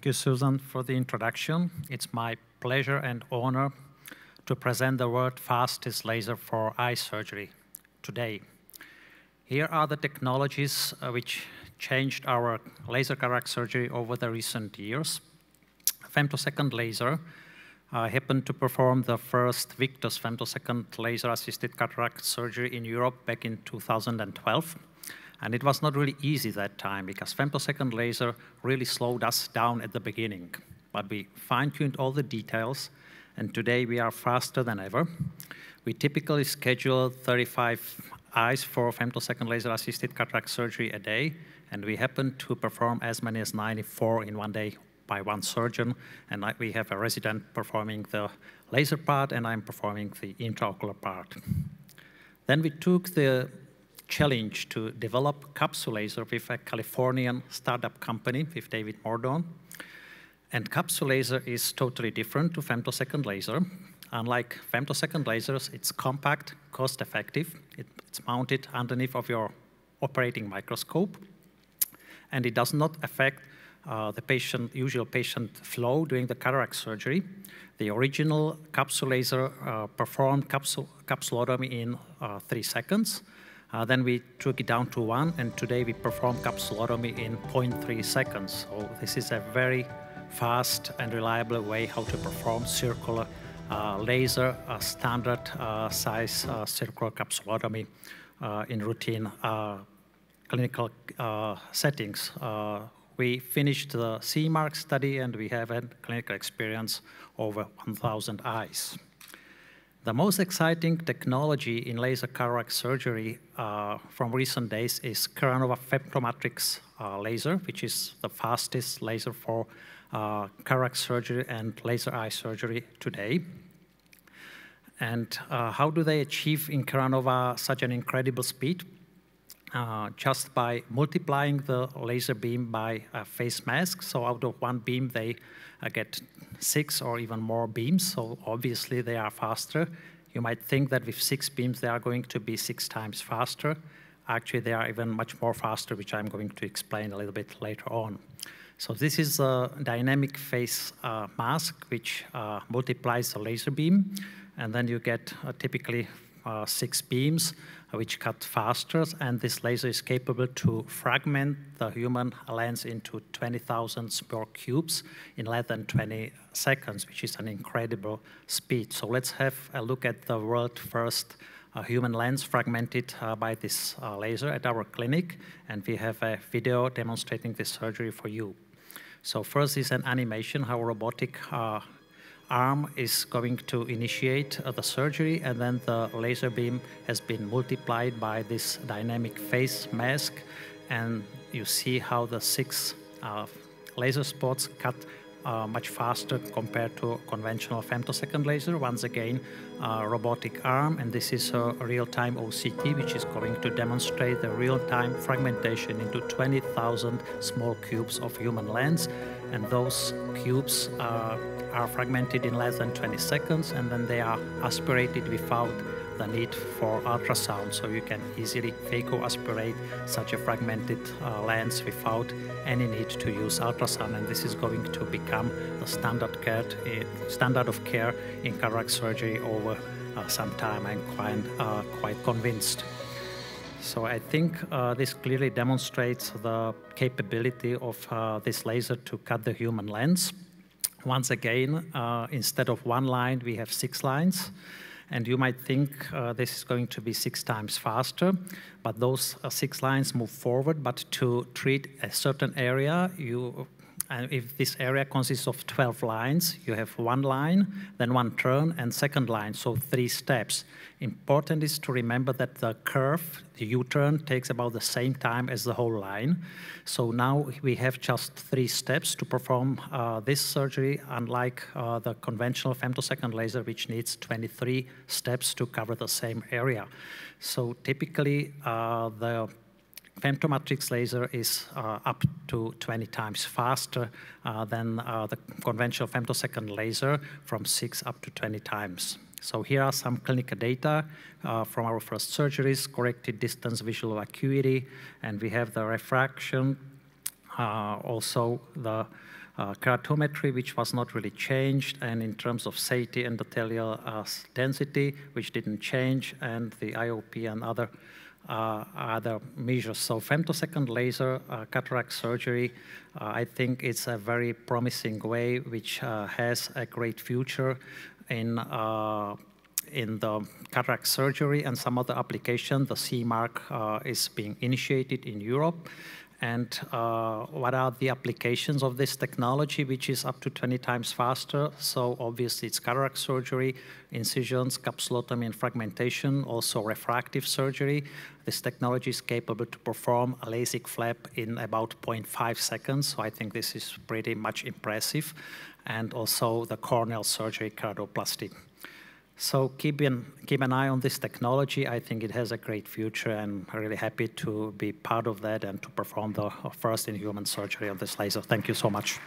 Thank you, Susan, for the introduction. It's my pleasure and honor to present the world's fastest laser for eye surgery today. Here are the technologies uh, which changed our laser cataract surgery over the recent years. Femtosecond laser uh, happened to perform the first Victus femtosecond laser-assisted cataract surgery in Europe back in 2012. And it was not really easy that time because femtosecond laser really slowed us down at the beginning. But we fine-tuned all the details, and today we are faster than ever. We typically schedule 35 eyes for femtosecond laser-assisted cataract surgery a day, and we happen to perform as many as 94 in one day by one surgeon, and we have a resident performing the laser part, and I'm performing the intraocular part. Then we took the challenge to develop capsule laser with a Californian startup company with David Mordaunt. And capsule laser is totally different to femtosecond laser. Unlike femtosecond lasers, it's compact, cost-effective. It, it's mounted underneath of your operating microscope, and it does not affect uh, the patient, usual patient flow during the cataract surgery. The original capsule laser uh, performed capsule, capsulotomy in uh, three seconds. Uh, then we took it down to one, and today we perform capsulotomy in 0.3 seconds. So this is a very fast and reliable way how to perform circular uh, laser uh, standard uh, size uh, circular capsulotomy uh, in routine clinical settings. we finished the CE-mark study and we have had clinical experience over 1,000 eyes. The most exciting technology in laser cataract surgery uh, from recent days is Keranova Femtomatrix uh, laser, which is the fastest laser for uh, cataract surgery and laser eye surgery today. And uh, how do they achieve in Keranova such an incredible speed? Uh, just by multiplying the laser beam by a phase mask. So out of one beam, they uh, get six or even more beams, so obviously they are faster. You might think that with six beams, they are going to be six times faster. Actually, they are even much more faster, which I'm going to explain a little bit later on. So this is a dynamic phase uh, mask, which uh, multiplies the laser beam, and then you get uh, typically uh, six beams which cut faster, and this laser is capable to fragment the human lens into 20,000 small cubes in less than 20 seconds, which is an incredible speed. So let's have a look at the world first uh, human lens fragmented uh, by this uh, laser at our clinic, and we have a video demonstrating this surgery for you. So first is an animation, how robotic uh, arm is going to initiate uh, the surgery and then the laser beam has been multiplied by this dynamic phase mask. And you see how the six uh, laser spots cut uh, much faster compared to conventional femtosecond laser. Once again, uh, robotic arm, and this is a real-time OCT, which is going to demonstrate the real-time fragmentation into 20,000 small cubes of human lens, and those cubes uh, are fragmented in less than 20 seconds, and then they are aspirated without the need for ultrasound, so you can easily phacoaspirate such a fragmented uh, lens without any need to use ultrasound, and this is going to become the standard, care, uh, standard of care in cataract surgery over uh, some time. I'm quite, uh, quite convinced. So I think uh, this clearly demonstrates the capability of uh, this laser to cut the human lens. Once again, uh, instead of one line, we have six lines. And you might think uh, this is going to be six times faster, but those uh, six lines move forward. But to treat a certain area, you and if this area consists of 12 lines, you have one line, then one turn, and second line, so three steps. Important is to remember that the curve, the U-turn, takes about the same time as the whole line. So now we have just three steps to perform uh, this surgery, unlike uh, the conventional femtosecond laser, which needs 23 steps to cover the same area. So typically, uh, the femtomatrix laser is uh, up to 20 times faster uh, than uh, the conventional femtosecond laser from 6 up to 20 times. So here are some clinical data uh, from our first surgeries, corrected distance visual acuity, and we have the refraction, uh, also the uh, keratometry, which was not really changed, and in terms of safety endothelial uh, density, which didn't change, and the IOP and other other measures. So femtosecond laser uh, cataract surgery, uh, I think it's a very promising way, which uh, has a great future in uh, in the cataract surgery and some other application. The CE mark is being initiated in Europe and uh, what are the applications of this technology, which is up to 20 times faster. So obviously it's cataract surgery, incisions, capsulotomy and fragmentation, also refractive surgery. This technology is capable to perform a LASIK flap in about 0.5 seconds. So I think this is pretty much impressive. And also the corneal surgery, keratoplasty. So keep, in, keep an eye on this technology. I think it has a great future, and I'm really happy to be part of that and to perform the first in human surgery on this laser. Thank you so much.